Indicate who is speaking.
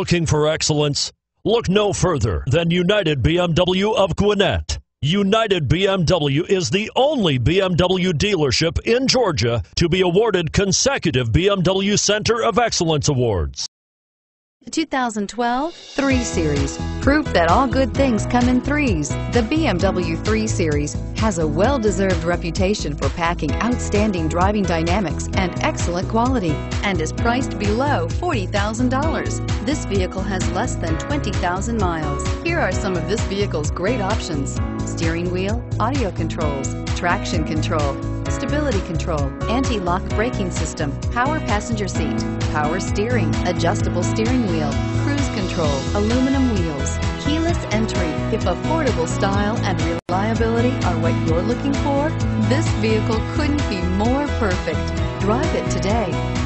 Speaker 1: Looking for excellence? Look no further than United BMW of Gwinnett. United BMW is the only BMW dealership in Georgia to be awarded consecutive BMW Center of Excellence awards.
Speaker 2: The 2012 3 Series. Proof that all good things come in threes. The BMW 3 Series has a well-deserved reputation for packing outstanding driving dynamics and excellent quality and is priced below $40,000. This vehicle has less than 20,000 miles. Here are some of this vehicle's great options. Steering wheel, audio controls, traction control, stability control, anti-lock braking system, power passenger seat, power steering, adjustable steering wheel, cruise control, aluminum wheels, keyless entry. If affordable style and reliability are what you're looking for, this vehicle couldn't be more perfect. Drive it today.